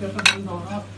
Gracias.